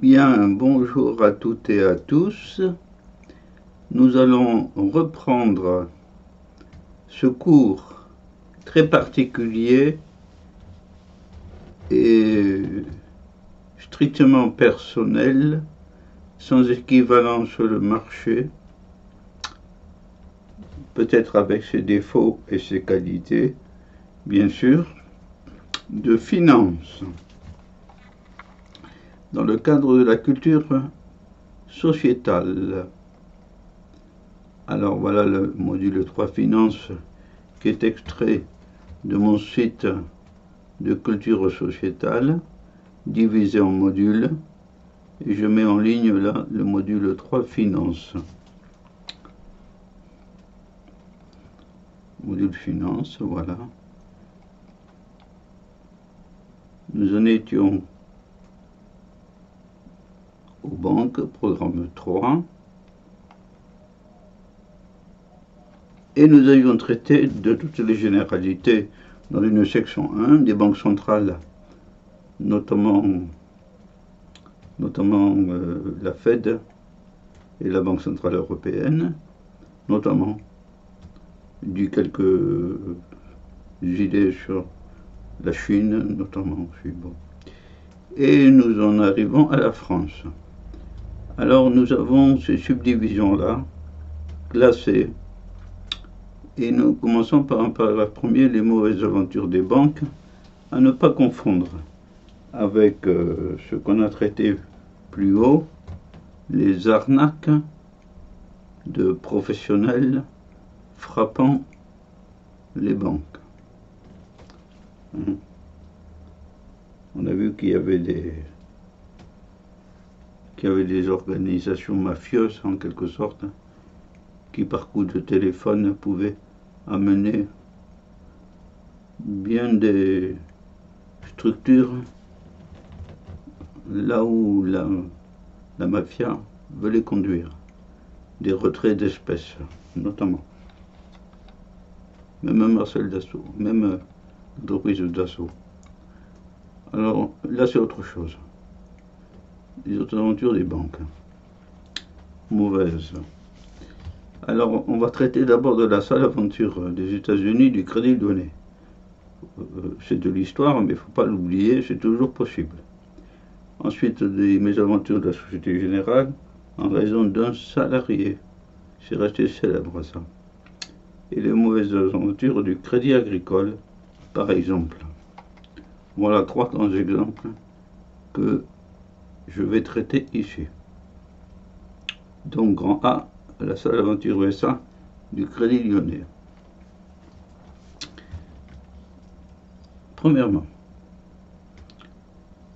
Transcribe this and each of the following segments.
Bien, bonjour à toutes et à tous. Nous allons reprendre ce cours très particulier et strictement personnel, sans équivalent sur le marché, peut-être avec ses défauts et ses qualités, bien sûr, de finance dans le cadre de la culture sociétale. Alors voilà le module 3 Finances qui est extrait de mon site de culture sociétale, divisé en modules, et je mets en ligne là le module 3 Finances. Module Finances, voilà. Nous en étions aux banques, programme 3. Et nous avions traité de toutes les généralités dans une section 1 des banques centrales, notamment, notamment euh, la Fed et la Banque Centrale Européenne, notamment du quelques idées sur la Chine, notamment. Bon. Et nous en arrivons à la France. Alors nous avons ces subdivisions-là, classées, et nous commençons par un paragraphe premier, les mauvaises aventures des banques, à ne pas confondre avec euh, ce qu'on a traité plus haut, les arnaques de professionnels frappant les banques. Hein. On a vu qu'il y avait des qu'il y avait des organisations mafieuses en quelque sorte, qui par coup de téléphone pouvaient amener bien des structures là où la, mafia veut les conduire, des retraits d'espèces notamment. Même Marcel Dassault, même l'entreprise d'assaut. Alors là c'est autre chose les autres aventures des banques. Mauvaise. Alors, on va traiter d'abord de la sale aventure des États-Unis du crédit donné. Euh, c'est de l'histoire, mais il ne faut pas l'oublier, c'est toujours possible. Ensuite, des mésaventures de la Société Générale en raison d'un salarié. C'est resté célèbre ça. Et les mauvaises aventures du crédit agricole, par exemple. Voilà trois grands exemples que je vais traiter ici. Donc grand A, la seule aventure USA du Crédit Lyonnais. Premièrement,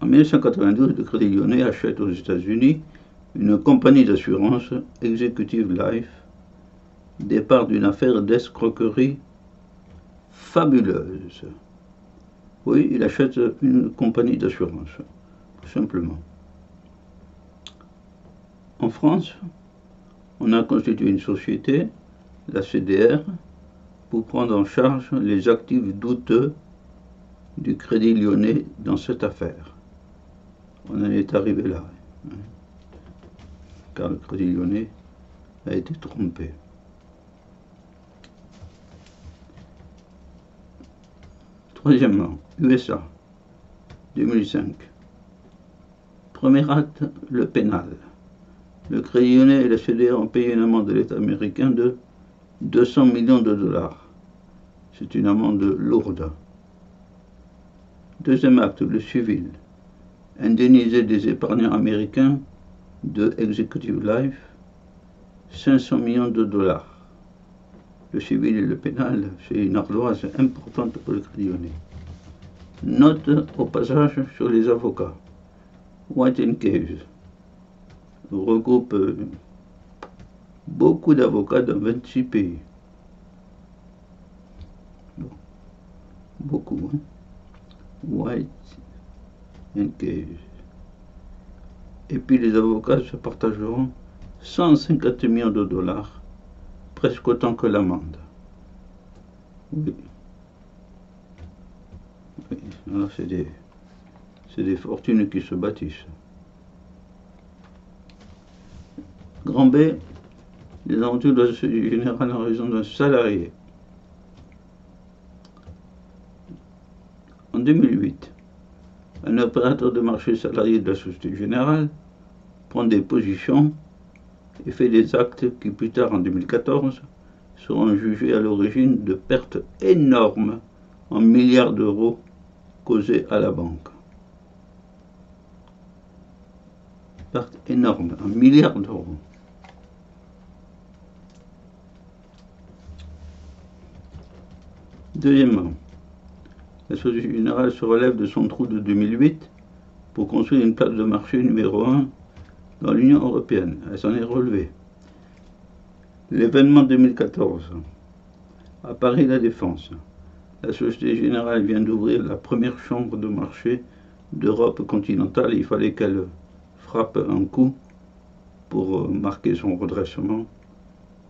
en 1992, le Crédit Lyonnais achète aux États-Unis une compagnie d'assurance, Executive Life, départ d'une affaire d'escroquerie fabuleuse. Oui, il achète une compagnie d'assurance, tout simplement. En France, on a constitué une société, la CDR, pour prendre en charge les actifs douteux du Crédit lyonnais dans cette affaire. On en est arrivé là, hein, car le Crédit lyonnais a été trompé. Troisièmement, USA, 2005. Premier acte, le pénal le Lyonnais et la CDR ont payé une amende de l'État américain de 200 millions de dollars. C'est une amende lourde. Deuxième acte, le civil. Indemniser des épargnants américains de Executive Life 500 millions de dollars. Le civil et le pénal, c'est une ardoise importante pour le Lyonnais. Note au passage sur les avocats. White and Case regroupe euh, beaucoup d'avocats dans 26 pays. Beaucoup. Hein? White and Cage. Et puis les avocats se partageront 150 millions de dollars, presque autant que l'amende. Oui. oui. C'est des, des fortunes qui se bâtissent. Grand B, les aventures Société Générale en raison d'un salarié. En 2008, un opérateur de marché salarié de la Société Générale prend des positions et fait des actes qui, plus tard en 2014, seront jugés à l'origine de pertes énormes en milliards d'euros causées à la banque. Pertes énormes, en milliards d'euros. Deuxièmement, la Société Générale se relève de son trou de 2008 pour construire une place de marché numéro 1 dans l'Union européenne. Elle s'en est relevée. L'événement 2014. À Paris La Défense. La Société Générale vient d'ouvrir la première chambre de marché d'Europe continentale. Il fallait qu'elle frappe un coup pour euh, marquer son redressement.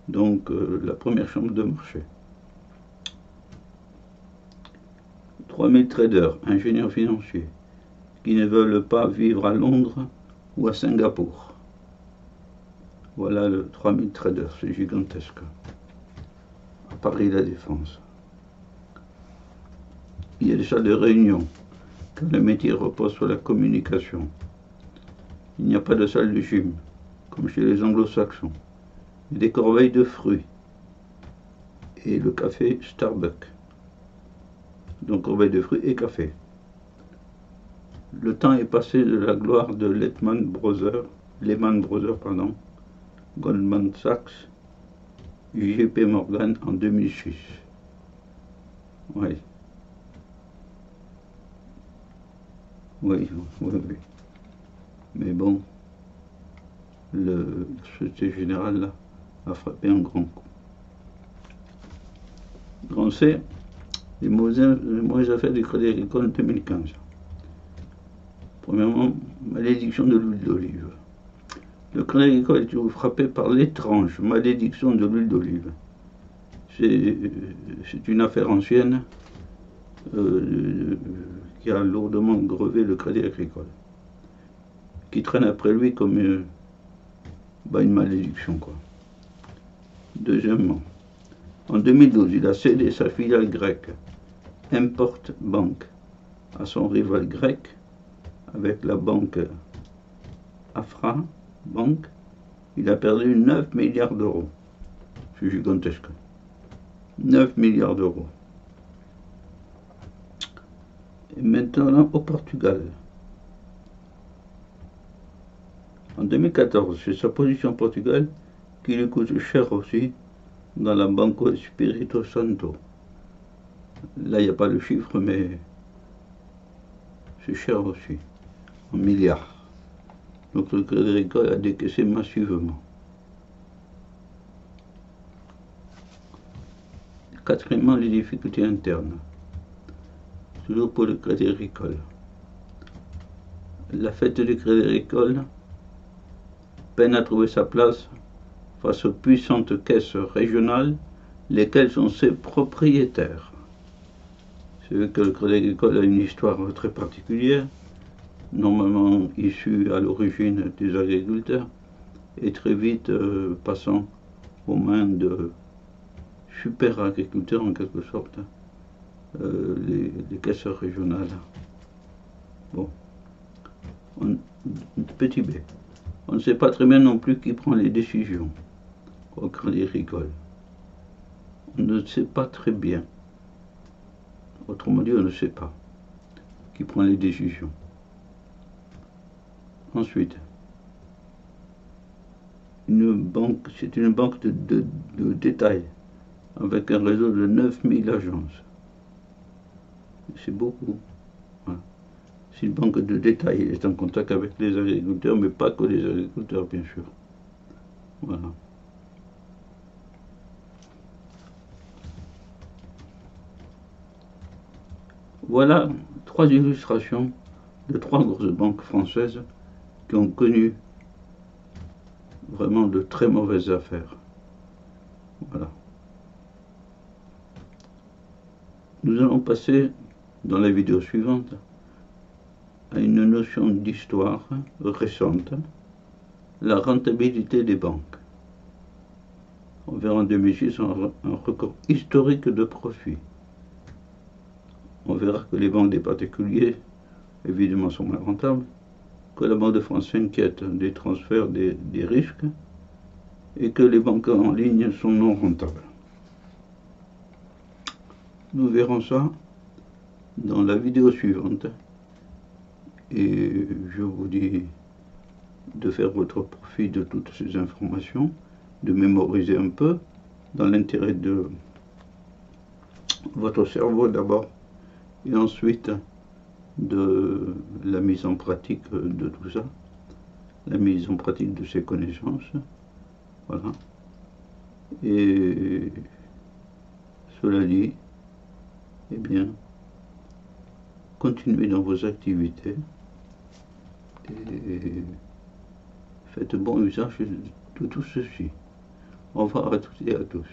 Donc euh, la première chambre de marché. 3000 traders, ingénieurs financiers, qui ne veulent pas vivre à Londres ou à Singapour. Voilà le 3000 traders, c'est gigantesque. À Paris La Défense. Il y a des salles de réunion, car le métier repose sur la communication. Il n'y a pas de salle de gym, comme chez les anglo-saxons. Des corbeilles de fruits et le café Starbucks. Donc corbeille de fruits et café. Le temps est passé de la gloire de Lehman Brothers, Lehman Brothers pardon, Goldman Sachs, JP Morgan en 2006. Oui. Oui, oui, oui. Mais bon, le Société Générale a frappé un grand coup. Grand C, les mauvaises, affaires du Crédit Agricole en 2015. Premièrement, malédiction de l'huile d'olive. Le Crédit Agricole est toujours frappé par l'étrange malédiction de l'huile d'olive. C'est une affaire ancienne euh, qui a lourdement grevé le Crédit Agricole, qui traîne après lui comme euh, bah, une malédiction. Deuxièmement, en 2012, il a cédé sa filiale grecque, Import Bank, à son rival grec, avec la banque Afra Bank. Il a perdu 9 milliards d'euros. C'est gigantesque. 9 milliards d'euros. Et maintenant au Portugal. En 2014, c'est sa position au Portugal qui lui coûte cher aussi dans la Banco Espirito Santo. Là, il n'y a pas le chiffre, mais c'est cher aussi, en milliards. Donc le Crédit Agricole a décaissé massivement. Quatrièmement, les difficultés internes. Toujours pour le Crédit Agricole. La fête du Crédit Agricole peine à trouver sa place face aux puissantes caisses régionales, lesquelles sont ses propriétaires. C'est vrai que le Crédit Agricole a une histoire très particulière, normalement issue à l'origine des agriculteurs, et très vite euh, passant aux mains de super agriculteurs en quelque sorte, euh, les, les, caisses régionales. Bon. petit B. On ne sait pas très bien non plus qui prend les décisions au Crédit Agricole. On ne sait pas très bien. Autrement dit, on ne sait pas qui prend les décisions. Ensuite, une banque, c'est une banque de, de, détail avec un réseau de 9000 agences. C'est beaucoup. C'est une banque de détail. Est en contact avec les agriculteurs, mais pas que les agriculteurs, bien sûr. Voilà. Voilà trois illustrations de trois grosses banques françaises qui ont connu vraiment de très mauvaises affaires. Voilà. Nous allons passer dans la vidéo suivante à une notion d'histoire récente la rentabilité des banques. On verra en 2006 un, record historique de profit. On verra que les banques des particuliers, évidemment, sont moins rentables, que la Banque de France s'inquiète des transferts des, risques et que les banques en ligne sont non rentables. Nous verrons ça dans la vidéo suivante. Et je vous dis de faire votre profit de toutes ces informations, de mémoriser un peu, dans l'intérêt de votre cerveau d'abord, et ensuite de la mise en pratique de tout ça, la mise en pratique de ces connaissances. Voilà. Et cela dit, eh bien, continuez dans vos activités et faites bon usage de tout ceci. Au revoir à toutes et à tous.